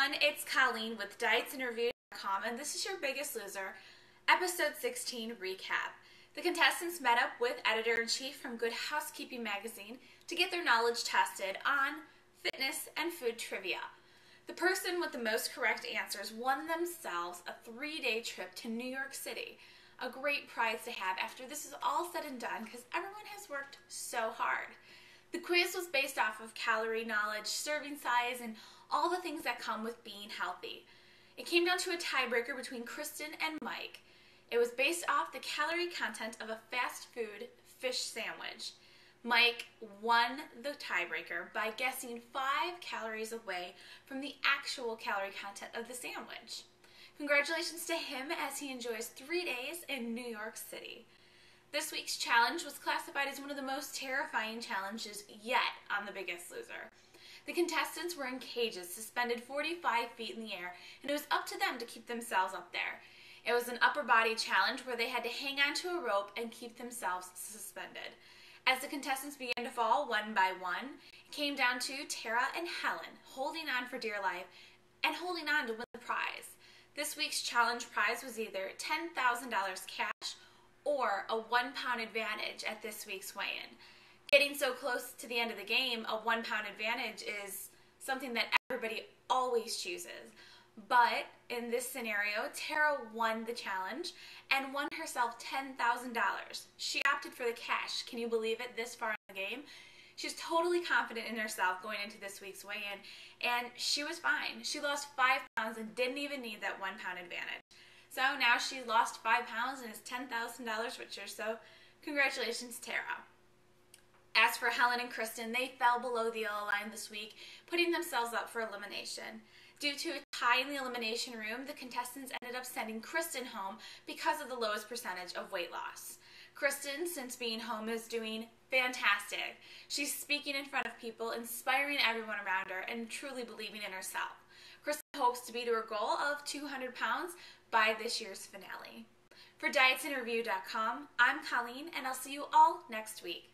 everyone, it's Coleen with DietsInReview.com, and this is your Biggest Loser, episode 16 recap. The contestants met up with editor in chief from Good Housekeeping magazine to get their knowledge tested on fitness and food trivia. The person with the most correct answers won themselves a three day trip to New York City. A great prize to have after this is all said and done because everyone has worked so hard. The quiz was based off of calorie knowledge, serving size, and all the things that come with being healthy. It came down to a tiebreaker between Kristen and Mike. It was based off the calorie content of a fast food fish sandwich. Mike won the tiebreaker by guessing five calories away from the actual calorie content of the sandwich. Congratulations to him as he enjoys three days in New York City. This week's challenge was classified as one of the most terrifying challenges yet on The Biggest Loser. The contestants were in cages suspended 45 feet in the air, and it was up to them to keep themselves up there. It was an upper body challenge where they had to hang onto a rope and keep themselves suspended. As the contestants began to fall one by one, it came down to Tara and Helen holding on for dear life and holding on to win the prize. This week's challenge prize was either $10,000 cash or a one pound advantage at this week's weigh in. Getting so close to the end of the game, a one pound advantage is something that everybody always chooses. But in this scenario, Tara won the challenge and won herself $10,000. She opted for the cash. Can you believe it this far in the game? She's totally confident in herself going into this week's weigh in, and she was fine. She lost five pounds and didn't even need that one pound advantage. So now she's lost five pounds and is $10,000 richer. So congratulations, Tara. As for Helen and Kristen, they fell below the yellow line this week, putting themselves up for elimination. Due to a tie in the elimination room, the contestants ended up sending Kristen home because of the lowest percentage of weight loss. Kristen, since being home, is doing fantastic. She's speaking in front of people, inspiring everyone around her, and truly believing in herself. Kristen hopes to beat her goal of 200 pounds by this year's finale. For DietsInReview.com, I'm Coleen, and I'll see you all next week.